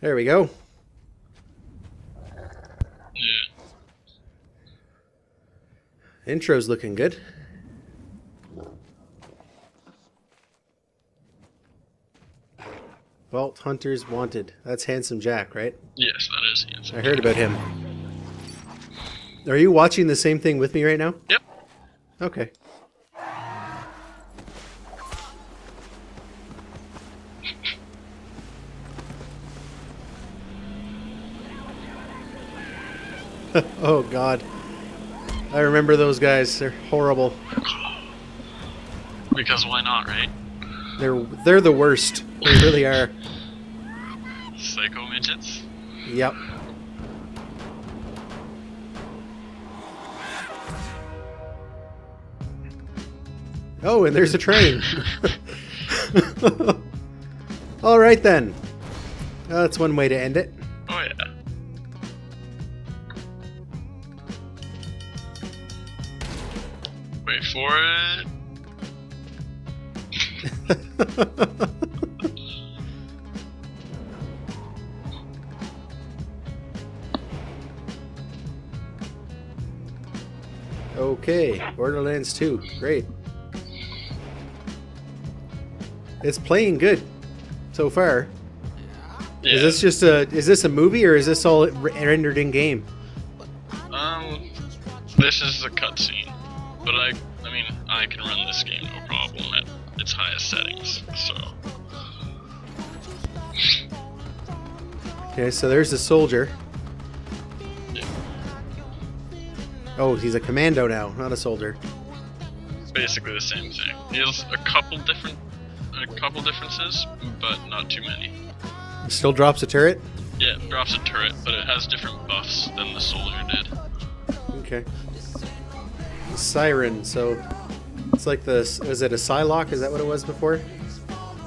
There we go. Yeah. Intro's looking good. Vault Hunters Wanted. That's Handsome Jack, right? Yes, that is answer. I heard about him. Are you watching the same thing with me right now? Yep. Okay. Oh god. I remember those guys. They're horrible. Because why not, right? They're they're the worst. They really are. Psycho midgets. Yep. Oh, and there's a train. All right then. Uh, that's one way to end it. For it. okay, Borderlands 2. Great. It's playing good so far. Yeah. Is this just a is this a movie or is this all rendered in game? Um, this is a cutscene, but I, I can run this game no problem at its highest settings. So Okay, so there's a soldier. Yeah. Oh, he's a commando now, not a soldier. it's basically the same thing. There's a couple different, a couple differences, but not too many. Still drops a turret. Yeah, it drops a turret, but it has different buffs than the soldier did. Okay. Siren. So it's like the is it a Psylocke? Is that what it was before?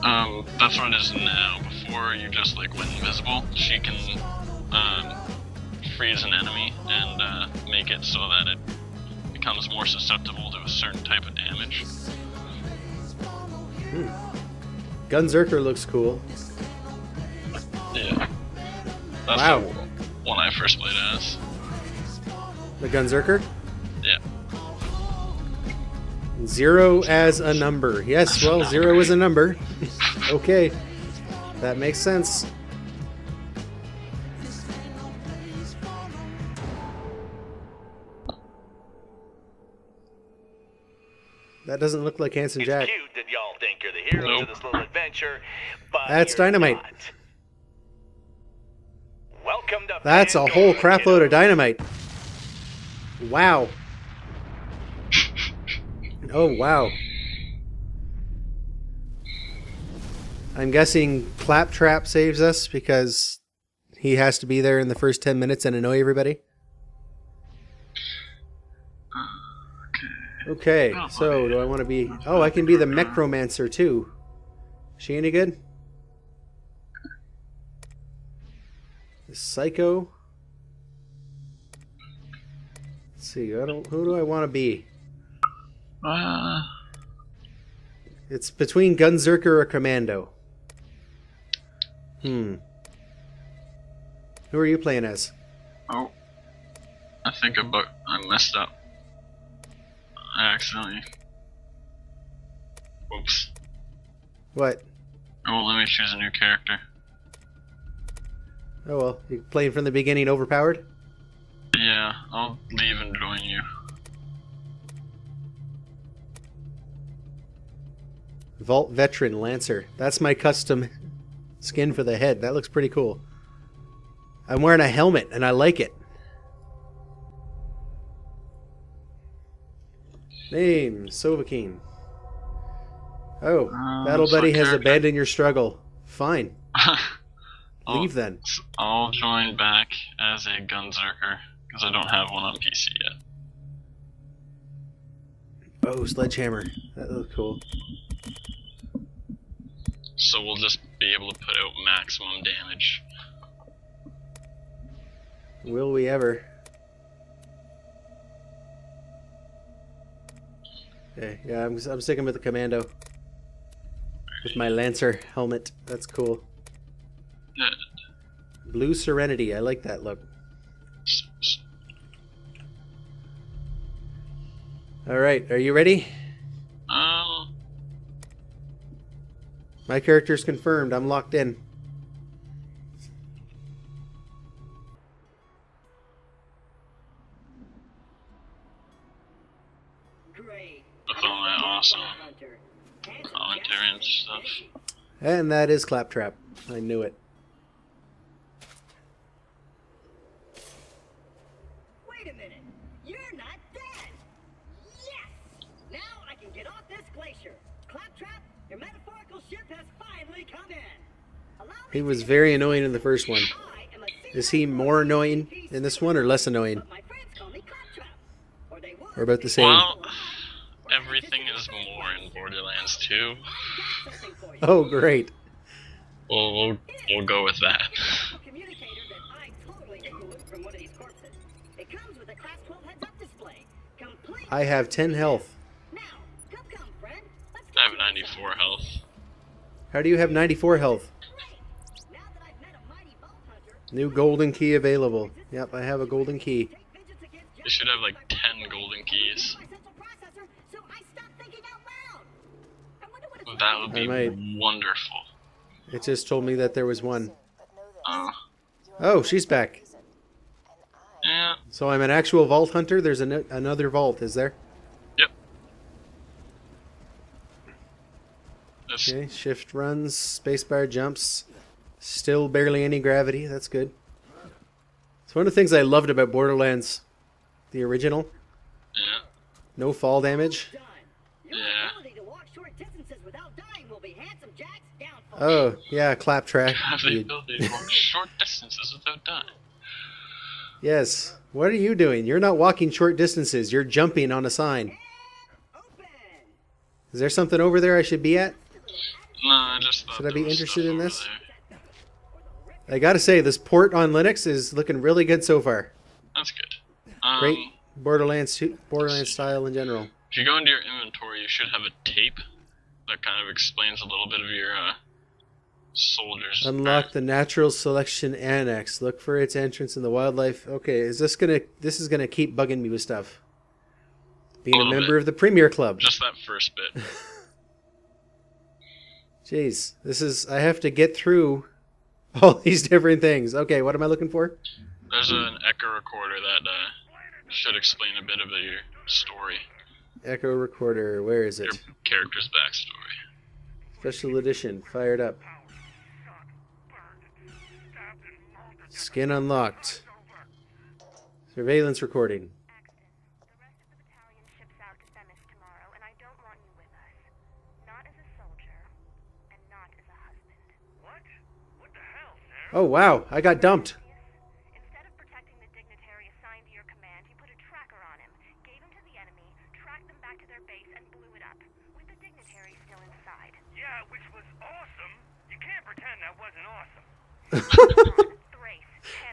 Um, that's what it is now. Before you just like went invisible, she can um, freeze an enemy and uh, make it so that it becomes more susceptible to a certain type of damage. Gunzerker looks cool. Yeah. That's Wow. the one I first played as. The Gunzerker. Yeah. Zero as a number. Yes, well, zero is a number. okay. That makes sense. That doesn't look like Handsome It's Jack. cute that y'all think you're the heroes Nope. of this little adventure, but That's dynamite. not. Welcome to That's a whole Vanguard, crap load of dynamite. Wow. Oh, wow. I'm guessing Claptrap saves us because he has to be there in the first 10 minutes and annoy everybody. Okay, oh, so do I want to be. Oh, I can be the Mechromancer, too. Is She any good? The Psycho. Let's see. I don't, who do I want to be? Uh, It's between Gunzerker or Commando. Hmm. Who are you playing as? oh. I think I, bu- I messed up. I accidentally. Whoops. What? Oh, let me choose a new character. Oh well, you playing from the beginning overpowered? Yeah, I'll leave and join you. Vault Veteran Lancer. That's my custom skin for the head. That looks pretty cool. I'm wearing a helmet and I like it. Name Sovahkiin. Oh, Uh, Battle Buddy has character- abandoned your struggle. Fine. Leave then. I'll join back as a Gunzerker because I don't have one on PC yet. Oh, Sledgehammer. That looks cool. So we'll just be able to put out maximum damage. Will we ever? Okay, yeah, I'm, I'm sticking with the commando. With my Lancer helmet. That's cool. Blue Serenity. I like that look. All right, are you ready? My character's confirmed. I'm locked in. With all that awesome commentary and stuff. And that is Claptrap. I knew it. He was very annoying in the first one. I am a Is he more annoying in this one or less annoying? But my friends call me Claptrap. Or they would. Or about the same? Well, everything is more in Borderlands 2. Something for you. Oh, great. We'll, we'll, we'll go with that. A communicator that I totally ignored from one of these corpses. It comes with a class 12 heads-up display. Complete. I have 10 health. Now, come, come, friend. Let's I have 94 health. How do you have 94 health? Great. Now that I've met a mighty vault hunter, New golden key available. Yep, I have a golden key. You should have like 10 golden keys. my central processor, so I stopped thinking out loud. I wonder what it's That would be wonderful. It just told me that there was one. Uh, Oh, she's back. yeah, So I'm an actual vault hunter. There's an, another vault, is there? yep. Okay, shift runs, spacebar jumps. Still barely any gravity. That's good. It's one of the things I loved about Borderlands, the original. yeah. No fall damage. done. Yeah. ability short distances without dying will be handsome Jack's downfall. Oh, yeah, claptrap. Have the ability walk short distances without dying. Yes. What are you doing? You're not walking short distances. You're jumping on a sign. Is there something over there I should be at? No, I just Should I be interested in this? there. I gotta say, this port on Linux is looking really good so far. That's good. Um, Great Borderlands, Borderlands style in general. If you go into your inventory, you should have a tape that kind of explains a little bit of your uh, soldiers. Unlock the natural selection annex. Look for its entrance in the wildlife. Okay, is this gonna? This is gonna keep bugging me with stuff. Being A a member bit. of the Premier Club. Just that first bit. Jeez, this is. I have to get through all these different things. Okay, what am I looking for? There's an echo recorder that uh, should explain a bit of your story, Echo recorder. Where is your it? character's backstory. Special edition. Fired up. Skin unlocked. Surveillance recording. The rest of the battalion ships out to Themis tomorrow, and I don't want you with us. Not as a soldier, and not as a husband. What? What the hell, Sarah? Oh wow, I got dumped. Instead of protecting the dignitary assigned to your command, you put a tracker on him, gave him to the enemy, tracked them back to their base, and blew it up, with the dignitary still inside. Yeah, which was awesome. You can't pretend that wasn't awesome.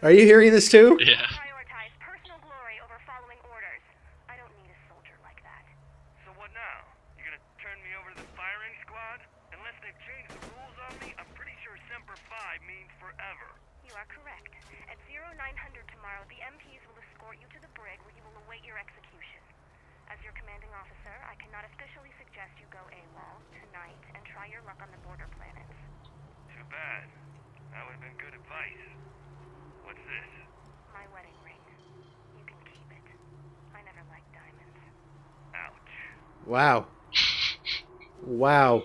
Are you hearing this too? Yeah. prioritize personal glory over following orders. I don't need a soldier like that. So what now? You gonna turn me over to the firing squad? Unless they've changed the rules on me, I'm pretty sure Semper Fi means forever. You are correct. At 0900 tomorrow, the MPs will escort you to the brig where you will await your execution. As your commanding officer, I cannot officially suggest you go AWOL tonight and try your luck on the border planets. Too bad. That would have been good advice. What's this? My wedding ring. You can keep it. I never liked diamonds. Ouch. Wow. Wow.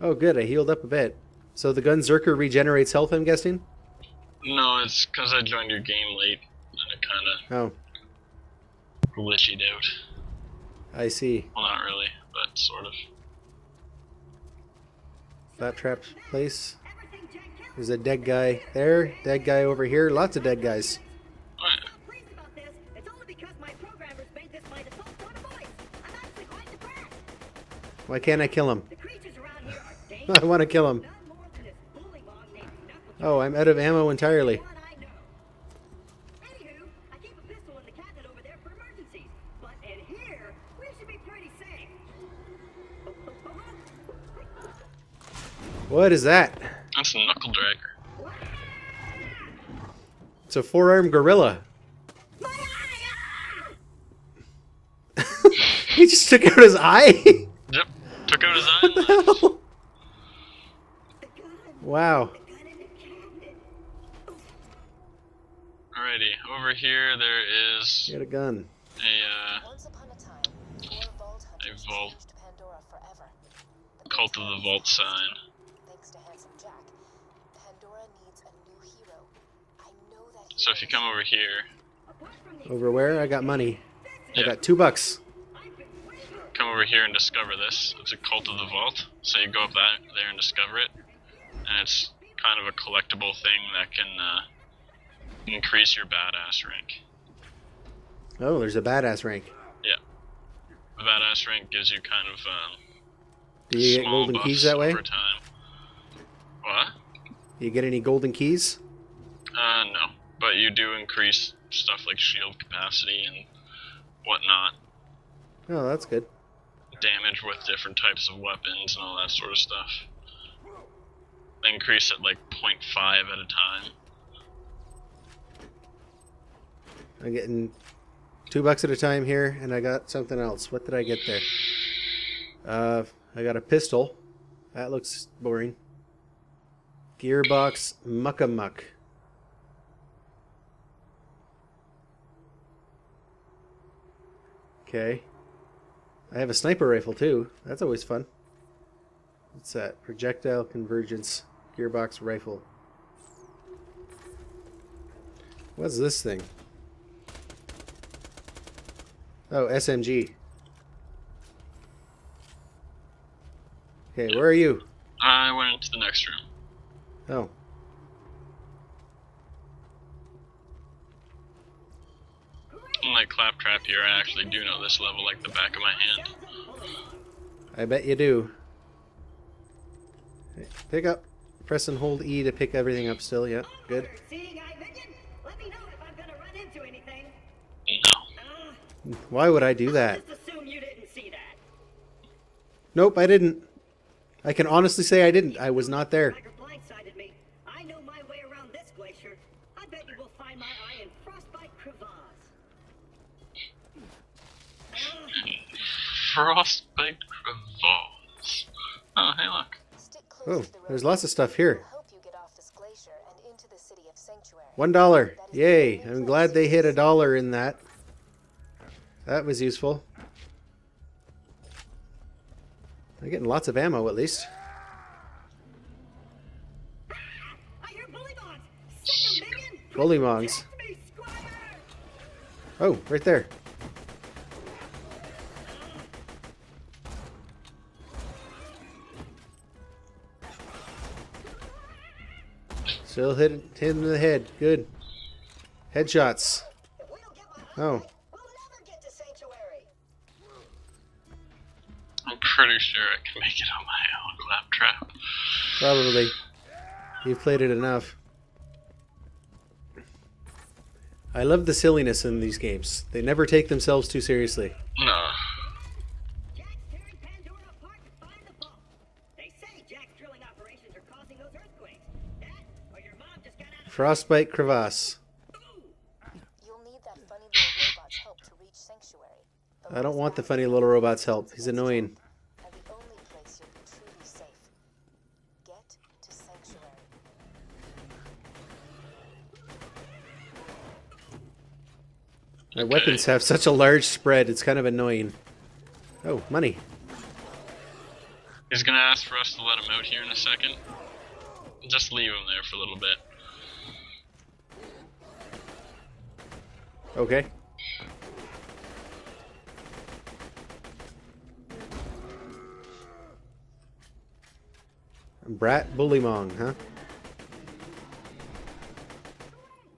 Oh, good. I healed up a bit. So the Gunzerker regenerates health, I'm guessing? No, it's because I joined your game late, and it kind Oh, of glitched out. I see. Well, not really, but sort of. Claptrap place. Everything Jack can. There's a dead guy there. Dead guy over here. Lots of dead guys. Alright. not pleased about this. It's only because my programmers made this my default tone of voice. I'm actually quite depressed. Why can't I kill him? The creatures around here are dangerous. I want to kill him. Oh, I'm out of ammo entirely. One I know. Anywho, I keep a pistol in the cabinet over there for emergencies. But in here, we should be pretty safe. What is that? That's a knuckle dragger. It's a four-armed gorilla. My eye! He just took out his eye. Yep. Took out his eye. what the hell? Wow. Over here there is He had a gun. a uh, Once upon a time, four vault hunters vault. changed Pandora forever. Cult of the vault sign. Thanks to Handsome Jack, Pandora needs a new hero. I know that. So if you come over here, Apart from the Over where? I got money. I got two bucks. I've been waiting. come over here and discover this. It's a cult of the vault. So you go up that there and discover it, and it's kind of a collectible thing that can uh, increase your badass rank. Oh, there's a badass rank. Yeah, the badass rank gives you kind of um, Do you get golden keys that way? time. What? You get any golden keys? Uh, no. But you do increase stuff like shield capacity and whatnot, Oh, that's good. damage with different types of weapons and all that sort of stuff. Increase it like 0.5 at a time. I'm getting two bucks at a time here, and I got something else. What did I get there? Uh, I got a pistol. That looks boring. Gearbox muckamuck. Okay. I have a sniper rifle too. That's always fun. What's that? Projectile convergence gearbox rifle. What's this thing? Oh, SMG. Okay, where are you? I went into the next room. Oh. Unlike Claptrap here, I actually do know this level like the back of my hand. I bet you do. Pick up. Press and hold E to pick everything up still. Yep, good. Seeing eye vision? Let me know if I'm gonna run into anything. No. Ah, Why would I do that? just assume you didn't see that. Nope, I didn't. I can honestly say I didn't. I was not there. Tiger blindsided me. I know my way around this glacier. I bet you will find my eye in Frostbite Crevasse. Frostbite crevasse. Oh, hey, look. Oh, there's lots of stuff here. We'll help you get off this glacier and into the city of Sanctuary. One dollar. Yay. I'm glad they hit a dollar in that. That was useful. I'm getting lots of ammo at least. Bullymongs. Oh, right there. Still hit, hit him in the head. Good. Headshots. Oh. Sure I can make it on my own Claptrap. Probably. You've played it enough. I love the silliness in these games. They never take themselves too seriously. No. Jack's tearing Pandora apart to find the vault. They say Jack's drilling operations are causing those earthquakes. That, or your mom just got out of Frostbite crevasse. You'll need that funny little robot's help to reach Sanctuary. I don't want the funny little robot's help. He's annoying. My weapons have such a large spread, it's kind of annoying. Oh, money. He's gonna ask for us to let him out here in a second. Just leave him there for a little bit. Okay. Brat Bullymong, huh?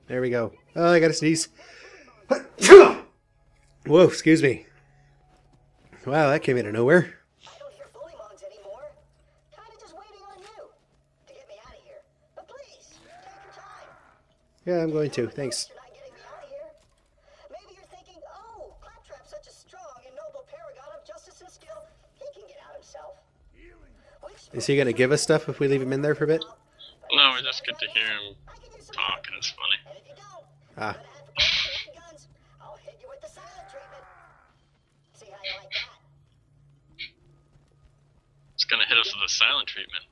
There we go. Oh, I gotta sneeze. Whoa, excuse me. Wow, that came out of nowhere. I don't hear bullymongs anymore. Kinda just waiting on you to get me out of here. But please, take your time. Yeah, I'm going to. Thanks. You're not getting me out of here. Maybe you're thinking, oh, Claptrap's such a strong and noble paragon of justice and skill. He can get out himself. Which Is he gonna give us stuff if we leave him in there for a bit? No, we just get to hear him talk, and it's funny. And if you don't, Ah. gonna have to go with the guns. I'll hit you with the silent treatment. See how you like that? It's gonna hit us with a silent treatment.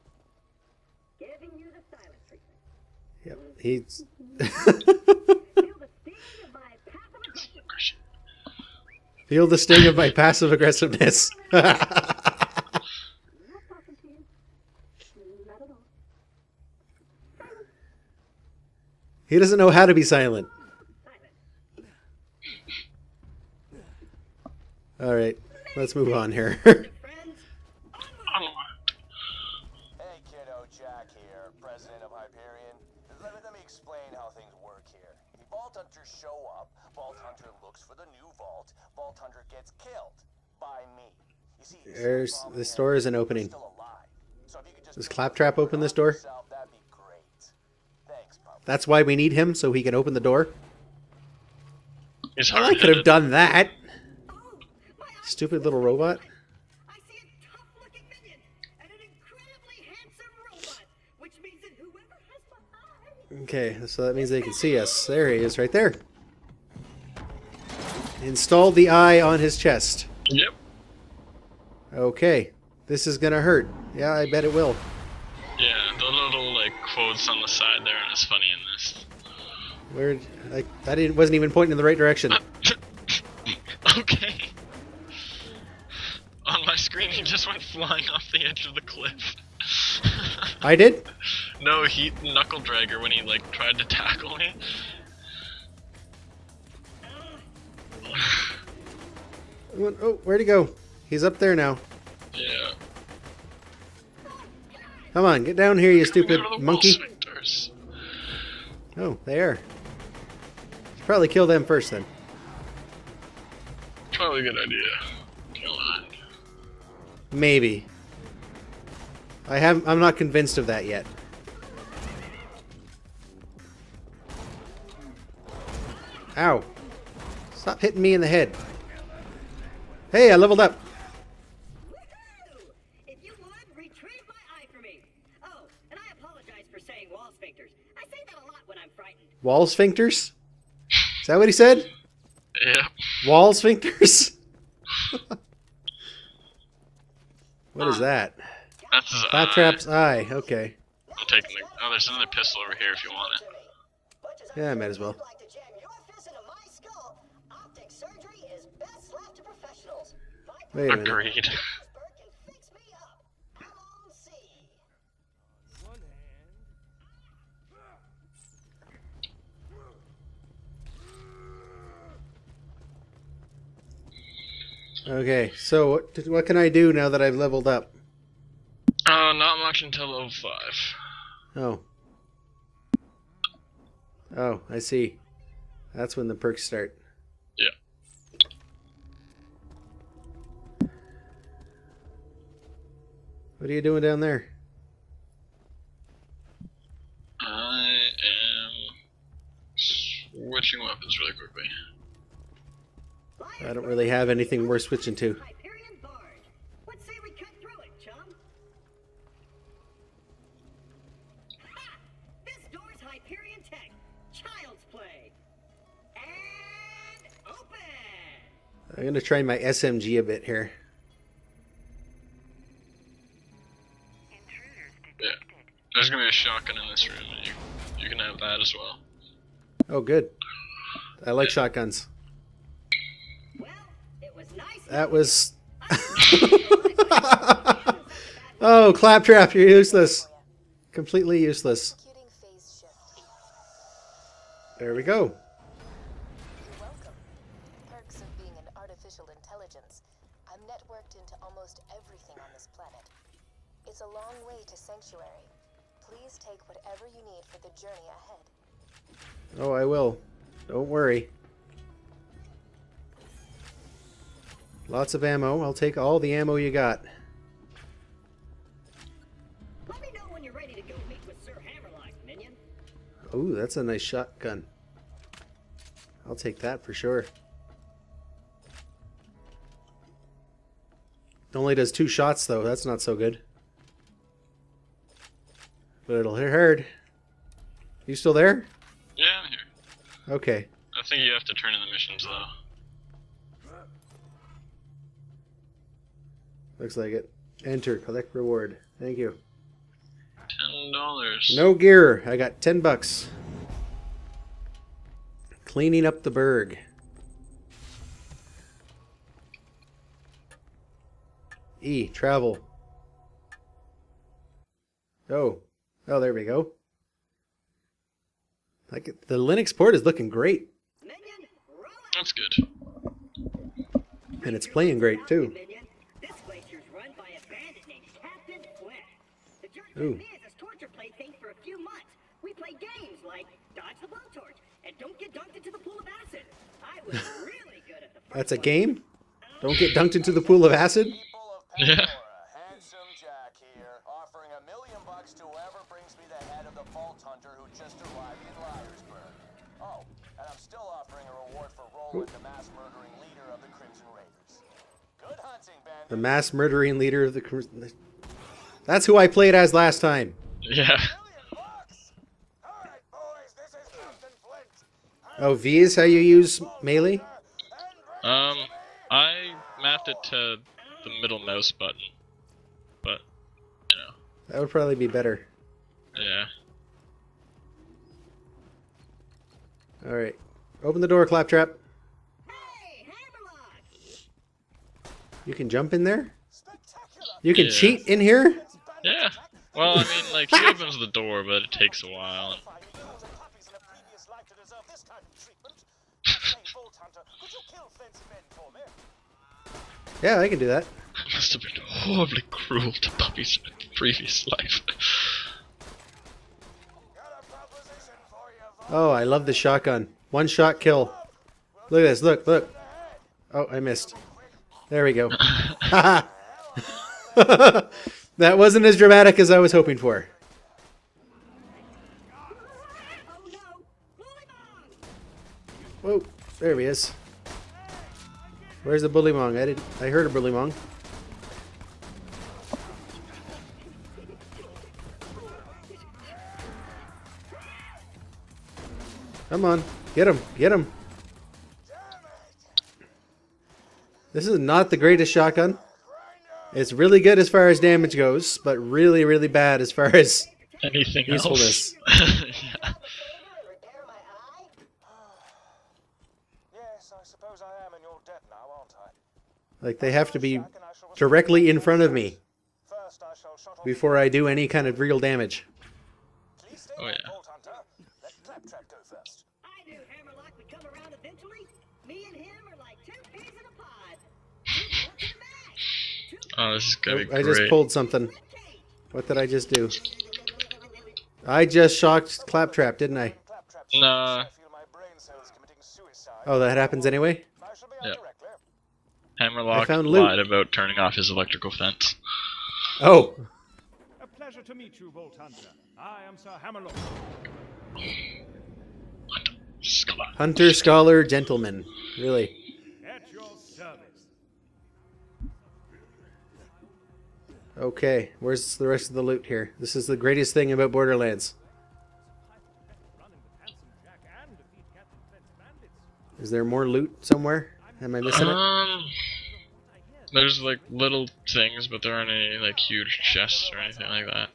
Giving you the silent treatment. Yep. He's. Feel the sting of my passive aggression. Feel the sting of my passive aggressiveness. Not talking to you. Not at all. he doesn't know how to be silent. Silent. All right, let's move on here. Friends, Onward. Hey kiddo, Jack here, president of Hyperion. Let me, let me explain how things work here. The Vault Hunters show up, Vault Hunter looks for the new vault, Vault Hunter gets killed by me. You see, There's- Sam this Bomb door here isn't opening. still alive. So if you could just Does Claptrap open this door? yourself, that'd be great. Thanks, That's why we need him, so he can open the door. He's Well, I could have done that. oh, Stupid little robot. I see a tough-looking minion and an incredibly handsome robot, which means that whoever has my eye Okay, so that means they can see us. There he is, right there. Installed the eye on his chest. Yep. Okay, this is gonna hurt. Yeah, I bet it will. Yeah, the little like quotes on the side there, and it's funny in this. Where? Like, I didn't wasn't even pointing in the right direction. okay. On my screen, he just went flying off the edge of the cliff. I did. no, he knuckle dragger when he like tried to tackle me. Oh, where'd he go? He's up there now. Yeah. Come on, get down here, you stupid monkey. sphincters? Oh, there. Should probably kill them first then. Probably a good idea. Kill that. Maybe. I have. I'm not convinced of that yet. Ow! Stop hitting me in the head. Hey, I leveled up. Woohoo! If you would, retrieve my eye for me. Oh, and I apologize for saying wall sphincters. I say that a lot when I'm frightened. Wall sphincters. Is that what he said? Yeah. Wall sphincters. what is that? That's his eye. Claptrap's eye. Okay. I'm taking the. Oh, there's another pistol over here if you want it. To me. Much as Yeah, I'm might as well. On, see. Okay. So what? What can I do now that I've leveled up? Uh, not much until level five. Oh. Oh, I see. That's when the perks start. What are you doing down there? I am switching weapons really quickly. I don't really have anything worth switching to. Hyperion barge. What say we cut through it, chum? Ha! This door's Hyperion tech. Child's play. And open. I'm gonna try my SMG a bit here. There's gonna be a shotgun in this room, and you you can have that as well. Oh, good. I like shotguns. Well, was nice. That was. oh, claptrap! You're useless. Completely useless. Executing phase shift. There we go. You're welcome. Perks of being an artificial intelligence. I'm networked into almost everything on this planet. It's a long way to Sanctuary. Please take whatever you need for the journey ahead. Oh, I will. Don't worry. Lots of ammo. I'll take all the ammo you got. Let me know when you're ready to go meet with Sir Hammerlock, minion. Ooh, that's a nice shotgun. I'll take that for sure. It only does two shots though. That's not so good. But it'll hit hard. You still there? Yeah, I'm here. Okay. I think you have to turn in the missions though. Looks like it. Enter. Collect reward. Thank you. Ten dollars. No gear. I got 10 bucks. Cleaning up the berg. E. Travel. Oh. Oh, there we go. Like the Linux port is looking great, Minion, roll out. That's good. and it's playing great too. Minion. This glacier's run by a bandit named Captain Flint. The jerk Ooh. me as his torture plaything for a few months. We play games like dodge the blowtorch and don't get dunked into the pool of acid. I was really good at the That's a game? Don't get dunked into the pool of acid? Yeah. Roland, the mass murdering leader of the Crimson Raiders. Good hunting, bandit. The mass murdering leader of the. Cru- That's who I played as last time. Yeah. Million bucks! All right, boys, this is Captain Flint. Oh, V is how you use melee? Um, I mapped it to the middle mouse button, but you know, That would probably be better. yeah. Alright. Open the door, Claptrap. Hey, Hammerlock! You can jump in there? Spectacular! You can Yeah. cheat in here? Yeah. Well, I mean, like he opens the door, but it takes a while. Fine, you killed the puppies in a previous life to deserve this kind of treatment. Hey, Vault Hunter, could you kill Flint's men for me? Yeah, I can do that. It must have been horribly cruel to puppies in a previous life. Got a proposition for you, Vault. Oh, I love the shotgun. One shot kill. Look at this. Look, look. Oh, I missed. There we go. That wasn't as dramatic as I was hoping for. Oh no! Bully bomb! Whoa, there he is. Where's the Bully bullymong? I did. I heard a Bully bullymong. Come on, get him, get him. This is not the greatest shotgun. It's really good as far as damage goes, but really, really bad as far as Anything Usefulness. else? yeah. Repair my eye? Yes, I suppose I am in your debt now, aren't I? like they have to be Jack, and I shall directly in front of me First, I shall shut off before I do any kind of real damage. Oh, yeah. Vault Hunter. Let Claptrap go first. I knew Hammerlock would come around eventually. Me and him are like two peas in a pod. Two peas in a bag. Two Oh, this is gonna be Oh, I just pulled something. peas in a cage. What did I just do? I just shocked Claptrap, didn't I? Nah. I feel my brain cells committing suicide. Oh, that happens anyway? I shall Yeah. Hammerlock I found loot. lied about turning off his electrical fence. Oh, A pleasure to meet you, Vault Hunter. I am Sir Hammerlock. Scholar. Hunter, Scholar, Gentleman. Really. Okay, where's the rest of the loot here? This is the greatest thing about Borderlands. Running with Handsome Jack and defeat Captain Flint's bandits. Is there more loot somewhere? Am I missing it? Um, there's like little things, but there aren't any like huge chests or anything like that.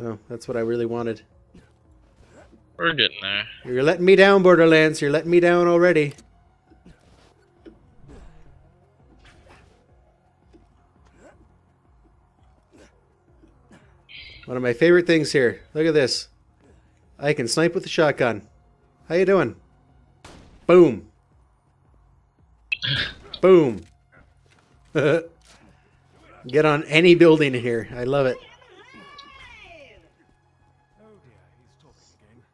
Oh, that's what I really wanted. We're getting there. You're letting me down, Borderlands. You're letting me down already. One of my favorite things here. Look at this. I can snipe with the shotgun. How you doing? Boom. Boom. Get on any building here. I love it. Alive! Dear, he's talking again.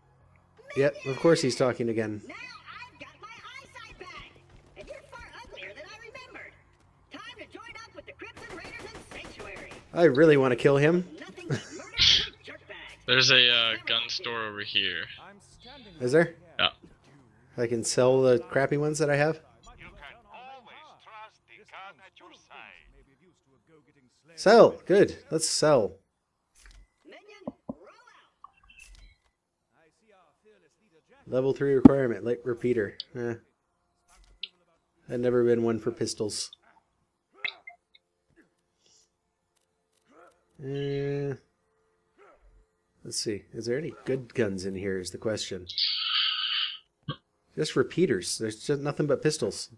Yep, of course he's talking again. Now I've got my eyesight back, and you're far uglier than I remembered. Time to join up with the Crimson Raiders and Sanctuary. I really want to kill him. Nothing but murder and jerkbags. There's a uh, gun store over here. Is there? Yeah. I can sell the crappy ones that I have. You can always trust the gun at your side. Maybe of use to a go-getting slave. Sell. Good. Let's sell. Minion, roll out. Level 3 requirement, light repeater. Eh. I've never been one for pistols. Eh. Let's see. Is there any good guns in here? Is the question. Just repeaters. There's just nothing but pistols.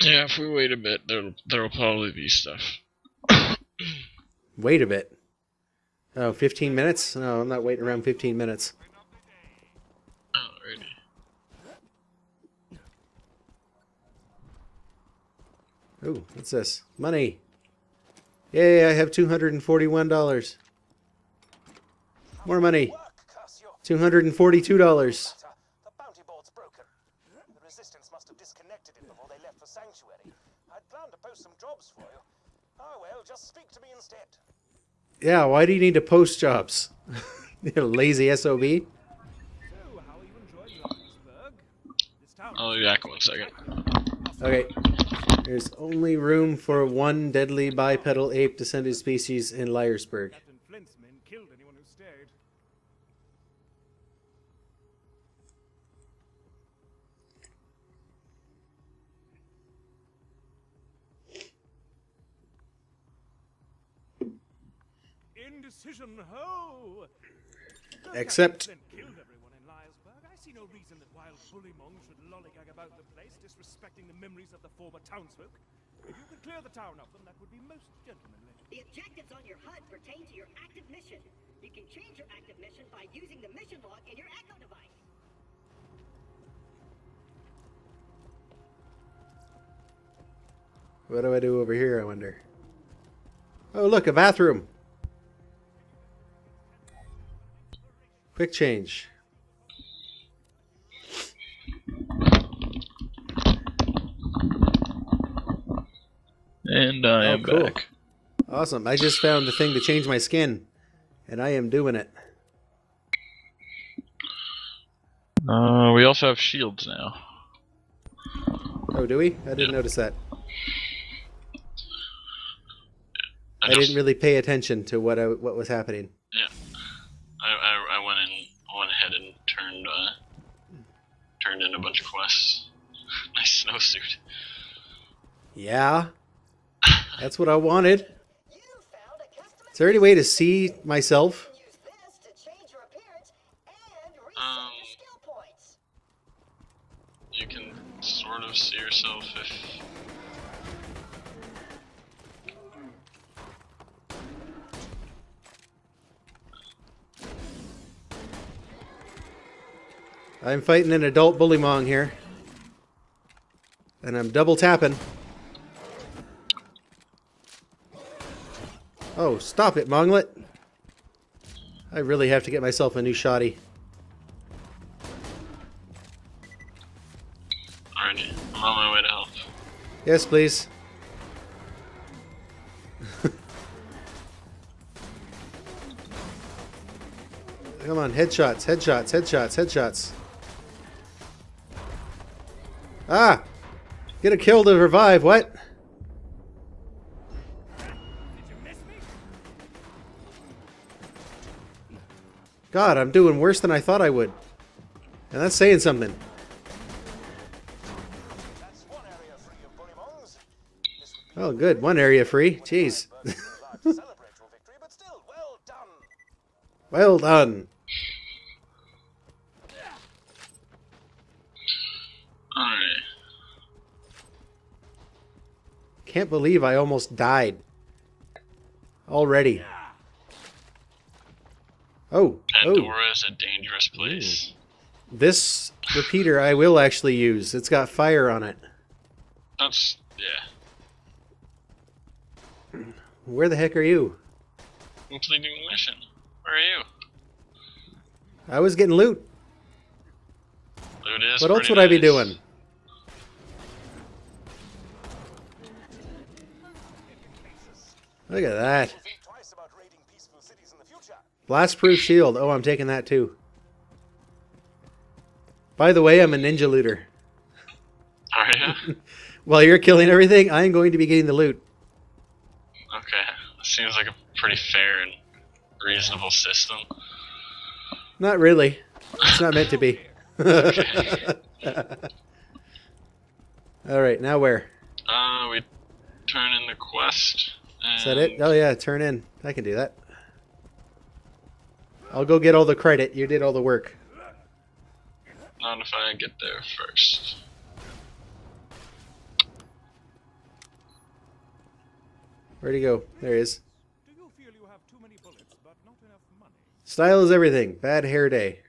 Yeah, if we wait a bit, there there'll probably be stuff. Wait a bit. Oh, 15 minutes? No, I'm not waiting around 15 minutes. Alrighty. Ooh, what's this? Money. Yay, I have $241. More money. $242. The bounty board's broken. The resistance must have disconnected it before they left for Sanctuary. I'd planned to post some jobs for you. Oh well, just speak to me instead. Yeah, why do you need to post jobs? you lazy SOB? So, how are you enjoying Liarsburg? This town I'll be back one second. Okay. There's only room for one deadly bipedal ape descended species in Liarsburg. Captain Flint's men killed anyone who stayed. Indecision, ho! Except- Captain Flint killed everyone in Liarsburg, I see no reason that wild bullymong should lollygag about the place, disrespecting the memories of the former townsfolk. If you could clear the town of them, that would be most gentlemanly. The objectives on your HUD pertain to your active mission. You can change your active mission by using the mission log in your Echo device. What do I do over here, I wonder? Oh, look, a bathroom. Quick change. And I Oh, am cool. back. Awesome. I just found the thing to change my skin, and I am doing it. Uh, we also have shields now. Oh, do we? I didn't notice that. I, I didn't really pay attention to what I, what was happening. Yeah. I, I, I went in, went ahead and turned, uh, turned in a bunch of quests. nice snowsuit. Yeah, that's what I wanted. You found a custom Is there any way to see myself? use this to change your appearance and reset Um, your skill points. You can sort of see yourself if. I'm fighting an adult bullymong here. And I'm double tapping. Oh, stop it, Monglet. I really have to get myself a new shoddy. Alrighty, I'm on my way to help. Yes, please. Come on, headshots, headshots, headshots, headshots. Ah! Get a kill to revive, what? God, I'm doing worse than I thought I would. And that's saying something. Oh, good. One area free. Jeez. well done. Can't believe I almost died. Already. Oh, oh. Pandora is a dangerous hmm. place. This repeater I will actually use. It's got fire on it. That's yeah. Where the heck are you? Completing the mission. Where are you? I was getting loot. Loot is What else would I be doing? Look at that. Think twice about raiding peaceful cities in the future. Blast proof shield. Oh, I'm taking that too. By the way, I'm a ninja looter. Are you? While you're killing everything, I'm going to be getting the loot. okay. Seems like a pretty fair and reasonable system. Not really. It's not meant to be. All right, now where? Uh, we turn in the quest. And Is that it? Oh yeah, turn in. I can do that. I'll go get all the credit. You did all the work. Not if I get there first. Where'd he go? There he is. Do you feel you have too many bullets but not enough money? Style is everything. Bad hair day.